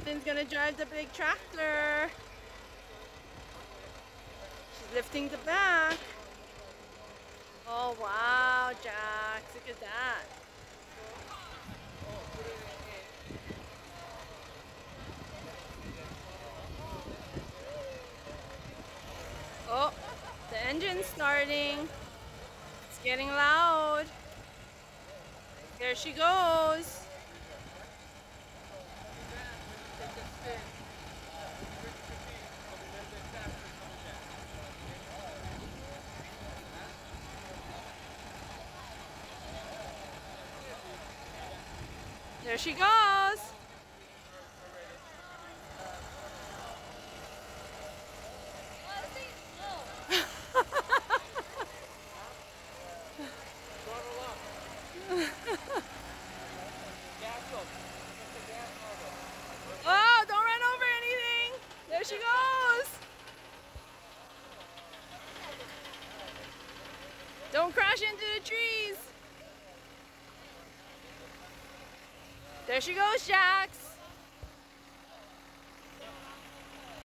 Cathryn's gonna drive the big tractor. She's lifting the back. Oh wow, Jax, look at that. Oh, the engine's starting. It's getting loud. There she goes. There she goes. Oh, don't run over anything. There she goes. Don't crash into the trees. There she goes, Jax.